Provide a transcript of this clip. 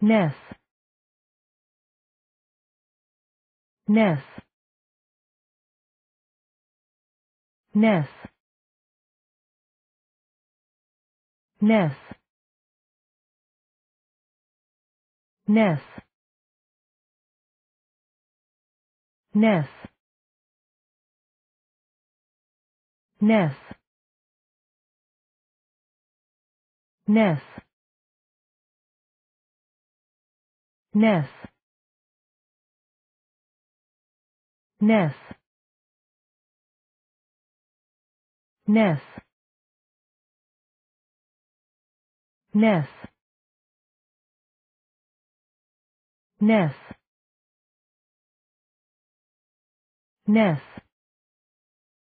Ness. Ness. Ness. Ness. Ness. Ness. Ness. Ness. Ness. Ness. Ness. Ness. Ness. Ness.